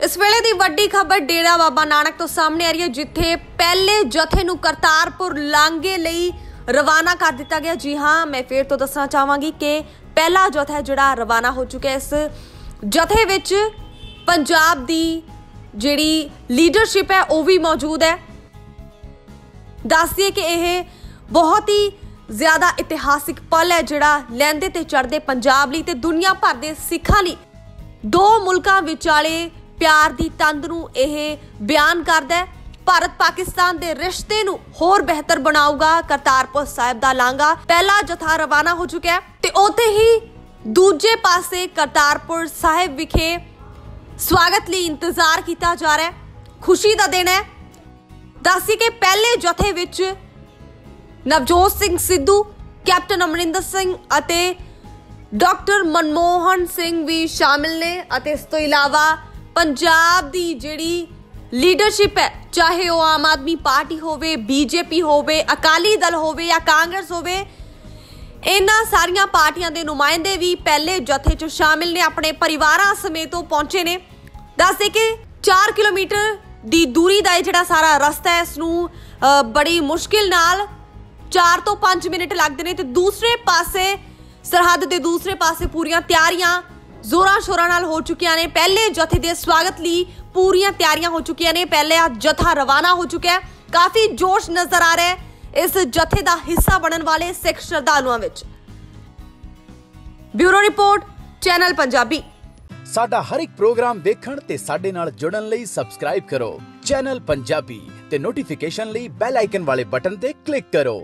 ਇਸ ਵੇਲੇ ਦੀ ਵੱਡੀ ਖਬਰ ਡੇਰਾ ਬਾਬਾ ਨਾਨਕ ਤੋਂ ਸਾਹਮਣੇ ਆ ਰਹੀ ਹੈ, ਜਿੱਥੇ ਪਹਿਲੇ ਜਥੇ ਨੂੰ ਕਰਤਾਰਪੁਰ ਲਾਂਘੇ ਲਈ ਰਵਾਨਾ ਕਰ ਦਿੱਤਾ ਗਿਆ। ਜੀ ਹਾਂ, ਮੈਂ ਫੇਰ ਤੋਂ ਦੱਸਣਾ ਚਾਹਾਂਗੀ ਕਿ ਪਹਿਲਾ ਜਥਾ ਜਿਹੜਾ ਰਵਾਨਾ ਹੋ ਚੁੱਕਿਆ ਇਸ ਜਥੇ ਵਿੱਚ ਪੰਜਾਬ ਦੀ ਜਿਹੜੀ ਲੀਡਰਸ਼ਿਪ ਹੈ, ਉਹ ਵੀ ਮੌਜੂਦ ਹੈ। ਦੱਸ ਦਈਏ ਕਿ ਇਹ ਬਹੁਤ ਹੀ ਜ਼ਿਆਦਾ ਇਤਿਹਾਸਿਕ ਪਲ ਹੈ ਜਿਹੜਾ ਲੈਂਦੇ ਤੇ ਚੜ੍ਹਦੇ ਪੰਜਾਬ ਲਈ ਤੇ ਦੁਨੀਆ ਭਰ ਦੇ ਸਿੱਖਾਂ ਲਈ। ਦੋ ਮੁਲਕਾਂ ਵਿਚਾਲੇ ਪਿਆਰ ਦੀ ਤੰਦ ਨੂੰ ਇਹ ਬਿਆਨ ਕਰਦਾ ਹੈ। ਭਾਰਤ ਪਾਕਿਸਤਾਨ ਦੇ ਰਿਸ਼ਤੇ ਨੂੰ ਹੋਰ ਬਿਹਤਰ ਬਣਾਊਗਾ। ਕਰਤਾਰਪੁਰ ਸਾਹਿਬ ਦਾ ਲਾਂਘਾ ਪਹਿਲਾ ਜਥਾ ਰਵਾਨਾ ਹੋ ਚੁੱਕਿਆ ਹੈ ਤੇ ਉੱਥੇ ਹੀ ਦੂਜੇ ਪਾਸੇ ਕਰਤਾਰਪੁਰ ਸਾਹਿਬ ਵਿਖੇ ਸਵਾਗਤ ਲਈ ਇੰਤਜ਼ਾਰ ਕੀਤਾ ਜਾ ਰਿਹਾ ਹੈ। ਖੁਸ਼ੀ ਦਾ ਦਿਨ ਹੈ। ਦੱਸੀ ਕਿ ਪਹਿਲੇ ਜਥੇ ਵਿੱਚ ਨਵਜੋਤ ਸਿੰਘ ਸਿੱਧੂ, ਕੈਪਟਨ ਅਮਰਿੰਦਰ ਸਿੰਘ ਅਤੇ ਡਾਕਟਰ ਮਨਮੋਹਨ ਸਿੰਘ ਵੀ ਸ਼ਾਮਿਲ ਨੇ ਅਤੇ ਇਸ ਤੋਂ ਇਲਾਵਾ ਪੰਜਾਬ ਦੀ ਜਿਹੜੀ ਲੀਡਰਸ਼ਿਪ ਹੈ, ਚਾਹੇ ਉਹ ਆਮ ਆਦਮੀ ਪਾਰਟੀ ਹੋਵੇ ਬੀਜੇਪੀ ਹੋਵੇ, ਅਕਾਲੀ ਦਲ ਹੋਵੇ ਜਾਂ ਕਾਂਗਰਸ ਹੋਵੇ, ਇਹਨਾਂ ਸਾਰੀਆਂ ਪਾਰਟੀਆਂ ਦੇ ਨੁਮਾਇੰਦੇ ਵੀ ਪਹਿਲੇ ਜਥੇ 'ਚ ਸ਼ਾਮਿਲ ਨੇ, ਆਪਣੇ ਪਰਿਵਾਰਾਂ ਸਮੇਤ ਉਹ ਪਹੁੰਚੇ ਨੇ। ਦੱਸਦੇ ਕਿ 4 ਕਿਲੋਮੀਟਰ ਦੀ ਦੂਰੀ ਦਾ ਇਹ ਜਿਹੜਾ ਸਾਰਾ ਰਸਤਾ ਹੈ, ਇਸ ਨੂੰ ਬੜੀ ਮੁਸ਼ਕਿਲ ਨਾਲ 4 ਤੋਂ 5 ਮਿੰਟ ਲੱਗਦੇ ਨੇ ਤੇ ਦੂਸਰੇ ਪਾਸੇ, ਸਰਹੱਦ ਦੇ ਦੂਸਰੇ ਪਾਸੇ ਪੂਰੀਆਂ ਤਿਆਰੀਆਂ ਜ਼ੋਰਾਂ ਸ਼ੋਰਾਂ ਨਾਲ ਹੋ ਚੁੱਕੀਆਂ ਨੇ। ਪਹਿਲੇ ਜਥੇ ਦੇ ਸਵਾਗਤ ਲਈ ਪੂਰੀਆਂ ਤਿਆਰੀਆਂ ਹੋ ਚੁੱਕੀਆਂ ਨੇ। ਪਹਿਲੇ ਆ ਜਥਾ ਰਵਾਨਾ ਹੋ ਚੁੱਕਿਆ ਹੈ। ਕਾਫੀ ਜੋਸ਼ ਨਜ਼ਰ ਆ ਰਿਹਾ ਹੈ ਇਸ ਜਥੇ ਦਾ ਹਿੱਸਾ ਬਣਨ ਵਾਲੇ ਸਿੱਖ ਸ਼ਰਧਾਲੂਆਂ ਵਿੱਚ। Bureau report, channel Punjabi. ਸਾਡਾ ਹਰ ਇੱਕ ਪ੍ਰੋਗਰਾਮ ਦੇਖਣ ਤੇ ਸਾਡੇ ਨਾਲ ਜੁੜਨ ਲਈ ਸਬਸਕ੍ਰਾਈਬ ਕਰੋ। ਚੈਨਲ ਪੰਜਾਬੀ ਤੇ ਨੋਟੀਫਿਕੇਸ਼ਨ ਲਈ ਬੈਲ ਆਈਕਨ ਵਾਲੇ ਬਟਨ ਤੇ ਕਲਿੱਕ ਕਰੋ।